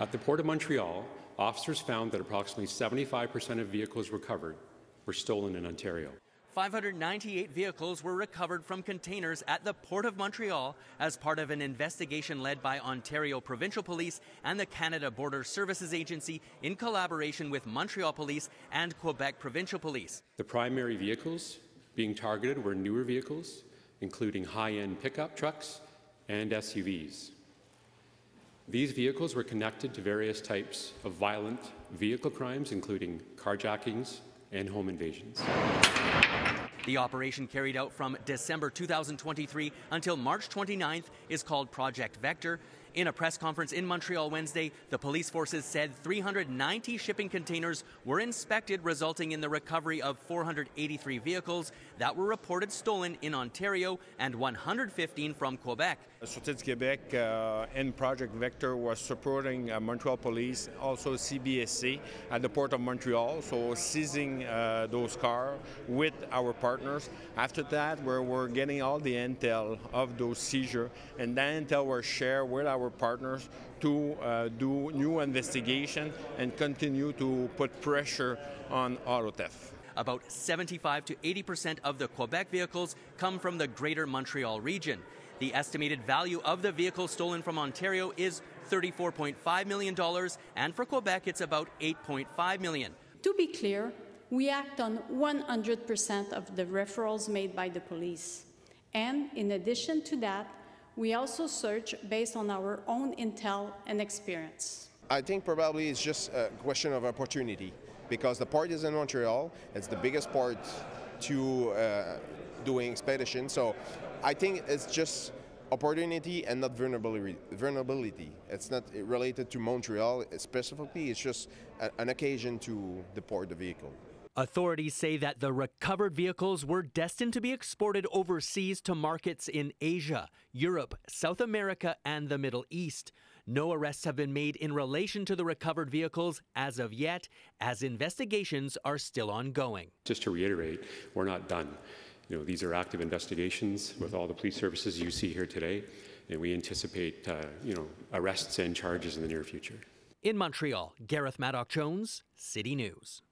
At the Port of Montreal, officers found that approximately 75% of vehicles recovered were stolen in Ontario. 598 vehicles were recovered from containers at the Port of Montreal as part of an investigation led by Ontario Provincial Police and the Canada Border Services Agency in collaboration with Montreal Police and Quebec Provincial Police. The primary vehicles being targeted were newer vehicles, including high end pickup trucks and SUVs. These vehicles were connected to various types of violent vehicle crimes, including carjackings and home invasions. The operation carried out from December 2023 until March 29th is called Project Vector. In a press conference in Montreal Wednesday, the police forces said 390 shipping containers were inspected, resulting in the recovery of 483 vehicles that were reported stolen in Ontario and 115 from Quebec. Sûreté du Québec uh, and Project Vector was supporting uh, Montreal Police, also CBSC at the Port of Montreal, so seizing uh, those cars with our partners. After that, we're, we're getting all the intel of those seizures, and that intel was shared with our partners to uh, do new investigation and continue to put pressure on auto theft. About 75 to 80 percent of the Quebec vehicles come from the Greater Montreal region. The estimated value of the vehicles stolen from Ontario is $34.5 million, and for Quebec, it's about 8.5 million. To be clear, we act on 100% of the referrals made by the police. And in addition to that, we also search based on our own intel and experience. I think probably it's just a question of opportunity because the port is in Montreal. It's the biggest port to uh, doing expedition. So I think it's just opportunity and not vulnerability. It's not related to Montreal specifically. It's just an occasion to deport the vehicle. Authorities say that the recovered vehicles were destined to be exported overseas to markets in Asia, Europe, South America, and the Middle East. No arrests have been made in relation to the recovered vehicles as of yet, as investigations are still ongoing. Just to reiterate, we're not done. You know, these are active investigations with all the police services you see here today, and we anticipate, uh, you know, arrests and charges in the near future. In Montreal, Gareth Madoc-Jones, City News.